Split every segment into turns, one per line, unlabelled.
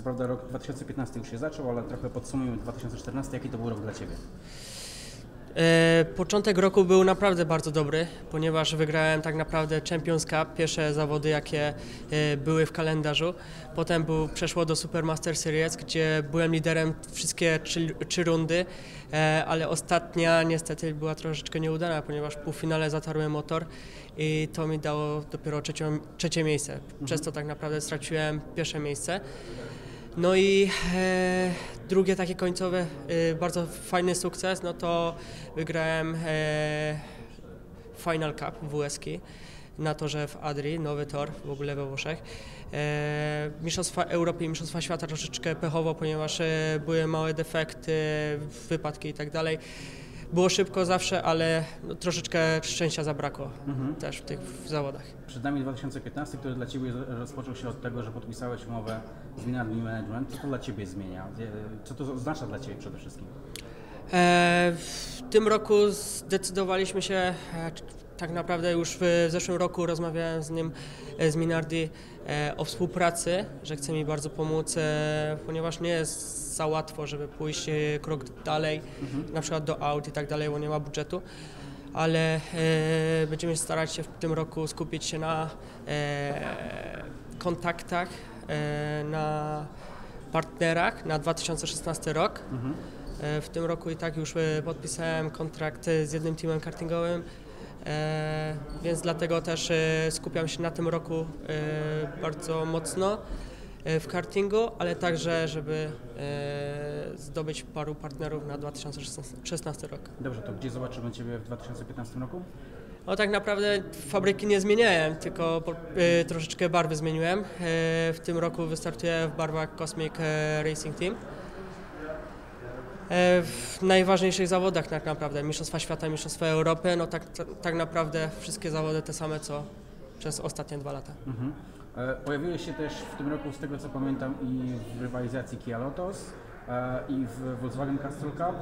Co prawda rok 2015 już się zaczął, ale trochę podsumujmy 2014. Jaki to był rok dla Ciebie?
E, Początek roku był naprawdę bardzo dobry, ponieważ wygrałem tak naprawdę Champions Cup, pierwsze zawody jakie e, były w kalendarzu. Potem był, przeszło do Supermaster Series, gdzie byłem liderem wszystkie trzy, trzy rundy, e, ale ostatnia niestety była troszeczkę nieudana, ponieważ w półfinale zatarłem motor i to mi dało dopiero trzecią, trzecie miejsce. Przez to tak naprawdę straciłem pierwsze miejsce. No i e, drugie takie końcowe, e, bardzo fajny sukces, no to wygrałem e, Final Cup WSK na torze w Adri, nowy tor w ogóle we Włoszech. E, Mistrzostwa Europy i Mistrzostwa Świata troszeczkę pechowo, ponieważ e, były małe defekty, wypadki i tak dalej. Było szybko zawsze, ale no, troszeczkę szczęścia zabrakło też w tych zawodach.
Przed nami 2015, który dla Ciebie rozpoczął się od tego, że podpisałeś umowę z New Management. Co to dla Ciebie zmienia? Co to oznacza dla Ciebie przede wszystkim?
E, W tym roku zdecydowaliśmy się, e, tak naprawdę już w zeszłym roku rozmawiałem z nim, e, z Minardi e, o współpracy, że chce mi bardzo pomóc, e, ponieważ nie jest za łatwo, żeby pójść krok dalej, na przykład do aut i tak dalej, bo nie ma budżetu. Ale e, będziemy starać się w tym roku skupić się na e, kontaktach, e, na partnerach na 2016 rok. E, W tym roku i tak już podpisałem kontrakt z jednym teamem kartingowym, więc dlatego też e, skupiam się na tym roku e, bardzo mocno e, w kartingu, ale także, żeby e, zdobyć paru partnerów na 2016 rok.
Dobrze, to gdzie zobaczymy Ciebie w 2015 roku?
No tak naprawdę fabryki nie zmieniałem, tylko e, troszeczkę barwy zmieniłem. E, w tym roku wystartuję w barwach Cosmic e, Racing Team. E, w najważniejszych zawodach tak naprawdę, Mistrzostwa Świata, Mistrzostwa Europy, no tak, tak naprawdę wszystkie zawody te same co przez ostatnie dwa lata.
Mhm. E, Pojawiłeś się też w tym roku, z tego co pamiętam, i w rywalizacji Kia Lotos e, i w Volkswagen Castrol Cup.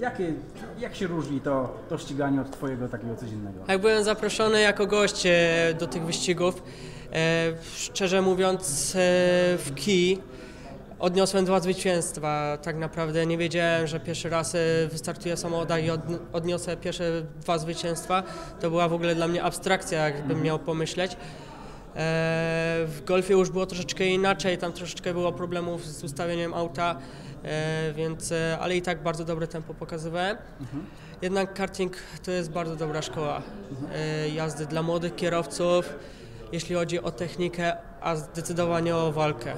Jakie, jak się różni to, to ściganie od Twojego takiego codziennego?
Jak byłem zaproszony jako gość do tych wyścigów, szczerze mówiąc w Kii odniosłem dwa zwycięstwa. Tak naprawdę nie wiedziałem, że pierwszy raz wystartuję samochodach i odn- odniosę pierwsze dwa zwycięstwa. To była w ogóle dla mnie abstrakcja, jakbym miał pomyśleć. E, W golfie już było troszeczkę inaczej, tam troszeczkę było problemów z ustawieniem auta, e, więc, e, ale i tak bardzo dobre tempo pokazywałem. Jednak karting to jest bardzo dobra szkoła e, jazdy dla młodych kierowców, jeśli chodzi o technikę, a zdecydowanie o walkę.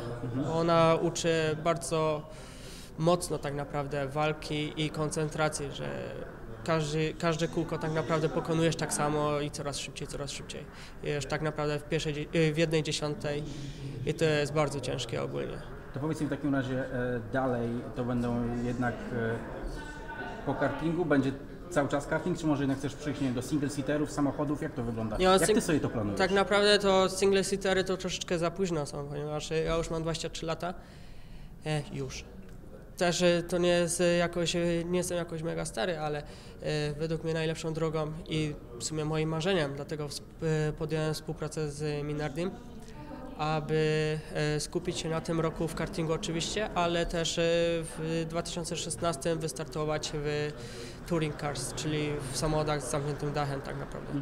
Ona uczy bardzo mocno tak naprawdę walki i koncentracji, że każdy, każde kółko tak naprawdę pokonujesz tak samo i coraz szybciej, coraz szybciej. Już tak naprawdę w, pierwszej, w jednej dziesiątej i to jest bardzo ciężkie ogólnie.
To powiedz mi w takim razie e, dalej, to będą jednak e, po kartingu, będzie cały czas karting, czy może jednak chcesz przejść nie do single-seaterów, samochodów, jak to wygląda?
Nie, no,
jak Ty sobie to planujesz?
Tak naprawdę to single seatery to troszeczkę za późno są, ponieważ ja już mam 23 lata. E, już. Też e, to nie jest e, jakoś, e, nie jestem jakoś mega stary, ale e, według mnie najlepszą drogą i w sumie moim marzeniem, dlatego wsp- e, podjąłem współpracę z Minardim, aby e, skupić się na tym roku w kartingu oczywiście, ale też e, w 2016 wystartować w touring cars, czyli w samochodach z zamkniętym dachem tak naprawdę.